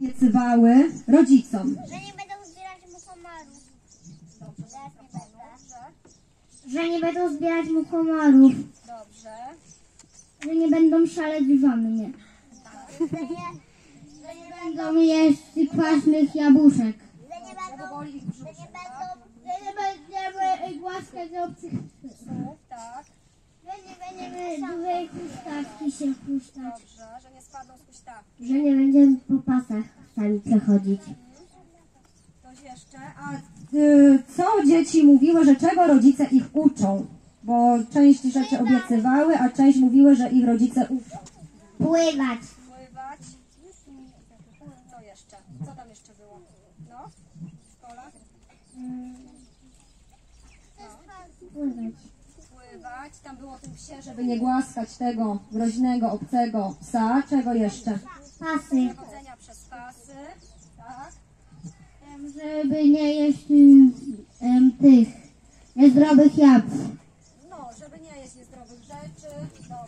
obiecywały rodzicom. Że nie będą zbierać muchomarów. Teraz nie będę. Że nie będą zbierać mu komarów. Dobrze. Że nie będą szaleć we mnie. Że nie, że nie będą, Będą jeść kwaśnych jabłuszek. że nie będą, że nie tak? będą, Że nie będziemy głaskać obcych Słów, tak. że nie długiej huśtawki się huśtać. Dobrze, że nie spadną z huśtawki. Że nie będziemy po pasach sami przechodzić. Ktoś jeszcze? A Y, Co dzieci mówiły, że czego rodzice ich uczą? Bo część rzeczy obiecywały, a część mówiły, że ich rodzice uczą. Pływać. pływać. Co jeszcze? Co tam jeszcze było? No? W szkole? Pływać. Pływać. Tam było tym psie, żeby nie głaskać tego groźnego, obcego psa. Czego jeszcze? Pasy. chodzenia przez pasy. Tak? Em, Żeby nie jeść em, tych niezdrowych jabłek. No, żeby nie jeść niezdrowych rzeczy. Dobrze.